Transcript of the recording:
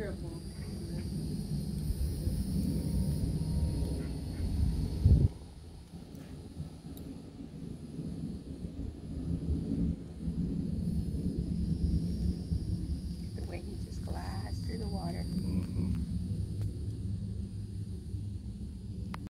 terrible.